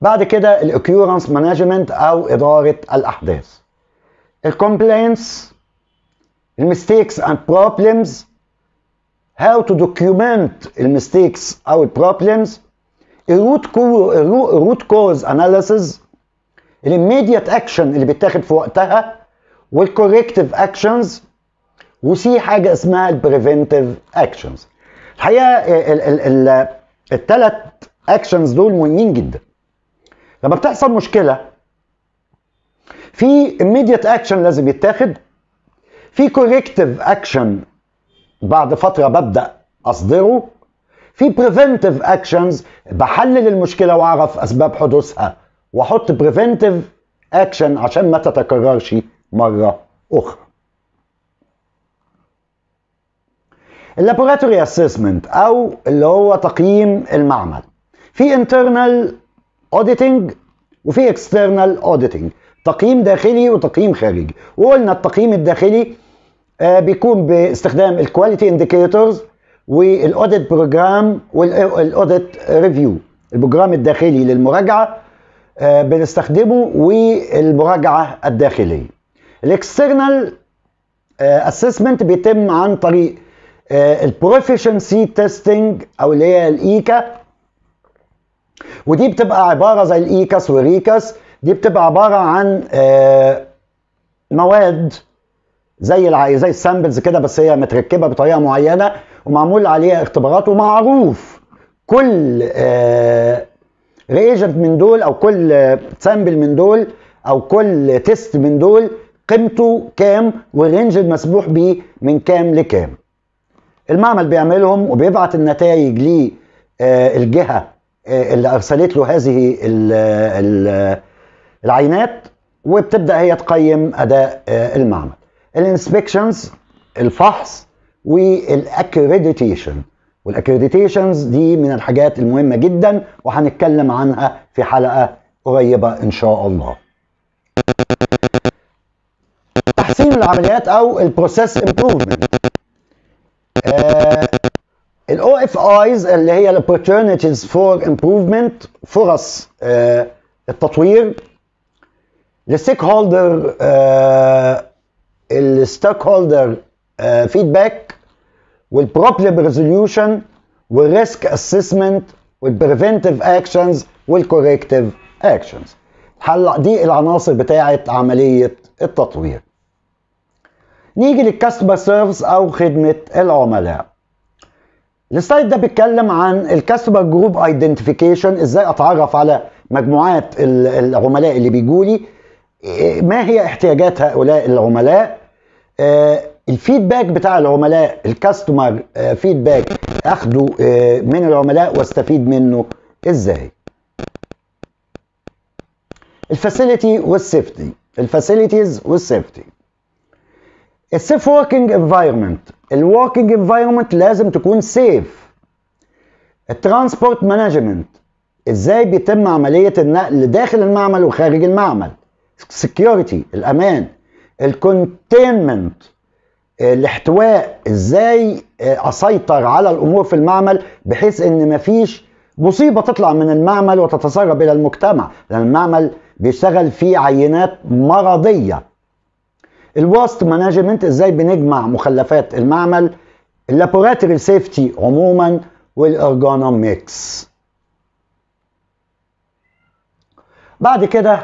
بعد كده ال occurrence management أو إدارة الأحداث. ال complaints ال mistakes and problems how to document الميستيكس أو البروبلمز الروت كو الروت كوز اناليسز الاميديت اكشن اللي بيتاخد في وقتها وال corrective actions وفي حاجة اسمها ال preventive actions الحقيقة الثلاث actions دول مهمين جدا. لما بتحصل مشكلة في immediate action لازم يتاخد. في corrective action بعد فترة ببدأ أصدره. في preventive actions بحلل المشكلة وأعرف أسباب حدوثها وأحط preventive action عشان ما تتكررش مرة أخرى. ال laboratory assessment أو اللي هو تقييم المعمل. في internal auditing وفي external auditing تقييم داخلي وتقييم خارجي. وقلنا التقييم الداخلي آه بيكون باستخدام الكواليتي انديكيتورز والاوديت بروجرام والاوديت ريفيو البروجرام الداخلي للمراجعة آه بنستخدمه والمراجعة الداخلية. ال external assessment بيتم عن طريق ال proficiency testing أو اللي هي ال EQA ودي بتبقى عبارة زي ال EQAS و RIQAS دي بتبقى عبارة عن آه مواد زي الع... زي ال samples كده بس هي متركبة بطريقة معينة ومعمول عليها اختبارات ومعروف. كل آه reagent من دول أو كل sample من دول أو كل test من دول قيمته كام وال range المسموح بيه من كام لكام. المعمل بيعملهم وبيبعت النتائج للجهه اللي أرسلت له هذه ال ال العينات وبتبدأ هي تقيم أداء المعمل. ال inspections الفحص وال accreditation. وال accreditations دي من الحاجات المهمة جدا وهنتكلم عنها في حلقة قريبة إن شاء الله. تحسين العمليات أو ال process improvement ال OFIs اللي هي ال opportunities for improvement فرص آه التطوير. ال stakeholder ال stakeholder feedback وال problem resolution وال risk assessment وال preventive actions وال corrective actions دي العناصر بتاعه عملية التطوير. نيجي لل customer service أو خدمة العملاء. ال slide ده بيتكلم عن ال customer group identification إزاي أتعرف على مجموعات العملاء اللي بيجوا لي ما هي احتياجات هؤلاء العملاء. ال feedback بتاع العملاء ال customer feedback أخده من العملاء واستفيد منه. إزاي؟ الفاسيلتي والسيفتي. الفاسيلتيز والسيفتي. السيف وركينج انفايرمنت الوركينج انفايرمنت لازم تكون safe ال transport management إزاي بيتم عملية النقل داخل المعمل وخارج المعمل؟ security الأمان. ال containment الاحتواء. إزاي أسيطر على الأمور في المعمل بحيث إن مفيش مصيبة تطلع من المعمل وتتسرب إلى المجتمع؟ لأن المعمل بيشتغل فيه عينات مرضية. ال waste management إزاي بنجمع مخلفات المعمل ال laboratory safety عموما وال ergonomics بعد كده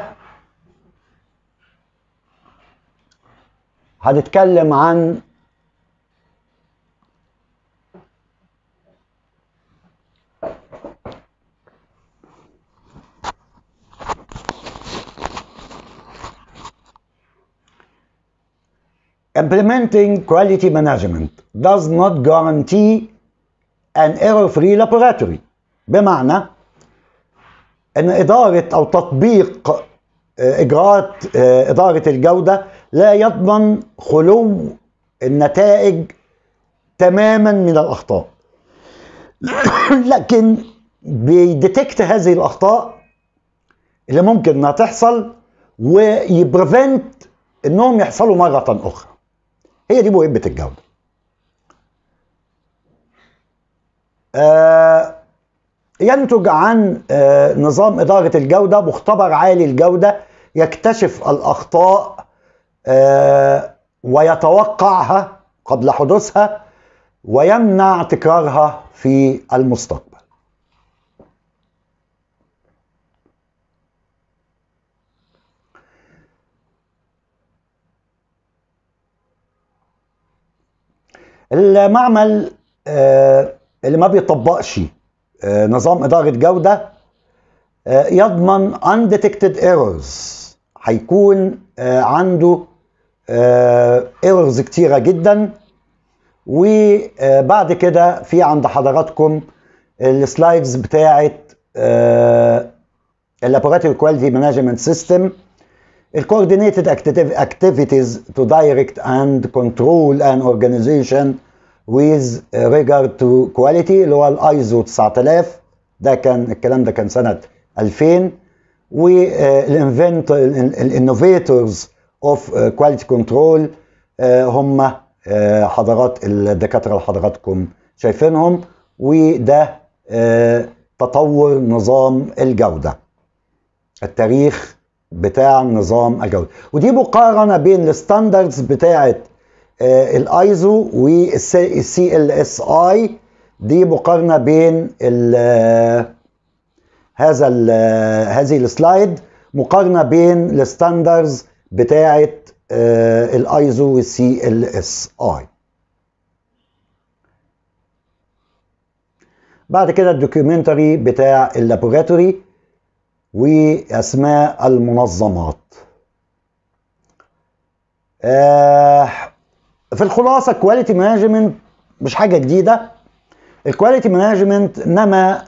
هنتكلم عن Implementing quality management does not guarantee an error-free laboratory. بمعنى إن إدارة أو تطبيق إجراءات إدارة الجودة لا يضمن خلو النتائج تماما من الأخطاء. لكن بي detect هذه الأخطاء اللي ممكن إنها تحصل وي prevent إنهم يحصلوا مرة أخرى. هي دي مهمة الجودة. آه ينتج عن آه، نظام إدارة الجودة مختبر عالي الجودة يكتشف الأخطاء آه، ويتوقعها قبل حدوثها ويمنع تكرارها في المستقبل. المعمل آه، اللي ما بيطبقش آه، نظام إدارة جودة آه، يضمن undetected errors. هيكون عنده errors كتيرة جدا. وبعد كده في عند حضراتكم ال slides بتاعت ال laboratory quality management system ال coordinated activities to direct and control an organization with regard to quality اللي هو الايزو 9000 ده كان الكلام ده كان سنة 2000 وال invent ال innovators of quality control هم حضرات الدكاترة اللي حضراتكم شايفينهم وده تطور نظام الجودة. التاريخ بتاع نظام الجوده ودي مقارنة بين ال standards بتاعه ال ISO وال CLSI دي مقارنة بين ال هذا ال هذه ال slide مقارنة بين ال standards بتاعه ال ISO وال CLSI بعد كده ال documentary بتاع ال laboratory. وأسماء المنظمات. آه في الخلاصة quality management مش حاجة جديدة. ال quality management نما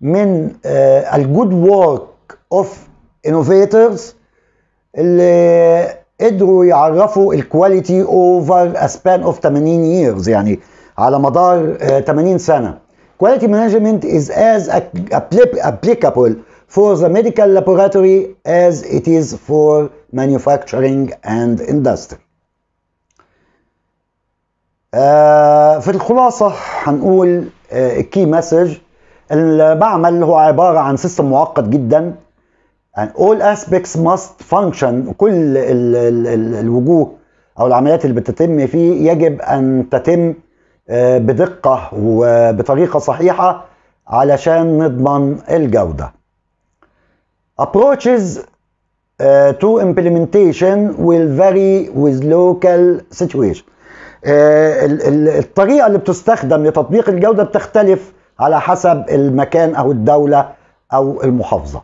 من آه ال good work of innovators اللي قدروا يعرفوا ال quality over a span of 80 years يعني على مدار آه 80 سنة. quality management is as applicable for the medical laboratory as it is for manufacturing and industry. آه في الخلاصة هنقول ال key message المعمل هو عبارة عن سيستم معقد جدا and all aspects must function كل ال ال ال الوجوه أو العمليات اللي بتتم فيه يجب أن تتم آه بدقة وبطريقة صحيحة علشان نضمن الجودة. Approaches uh, to implementation will vary with local situation. Uh, الطريقة اللي بتستخدم لتطبيق الجودة بتختلف على حسب المكان أو الدولة أو المحافظة.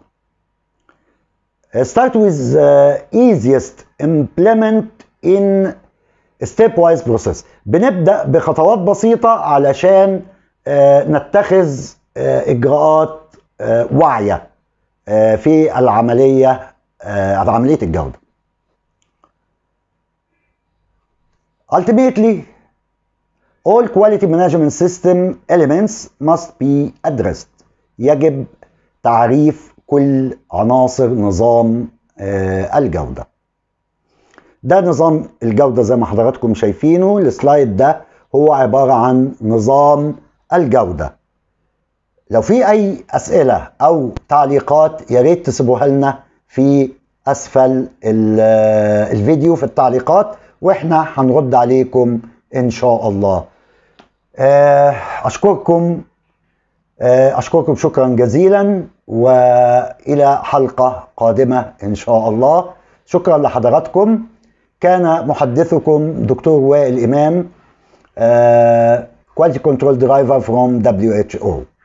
Start with uh, easiest implement in stepwise process. بنبدأ بخطوات بسيطة علشان نتخذ إجراءات واعية في العملية عملية الجودة. Ultimately, all quality management system elements must be addressed. يجب تعريف كل عناصر نظام الجودة. ده نظام الجودة زي ما حضراتكم شايفينه السلايد ده هو عبارة عن نظام الجودة. لو في أي أسئلة أو تعليقات يا ريت تسيبوها لنا في أسفل الفيديو في التعليقات وإحنا هنرد عليكم إن شاء الله. أشكركم. أشكركم شكرا جزيلا وإلى حلقة قادمة إن شاء الله. شكرا لحضراتكم. كان محدثكم دكتور وائل إمام quality control advisor from WHO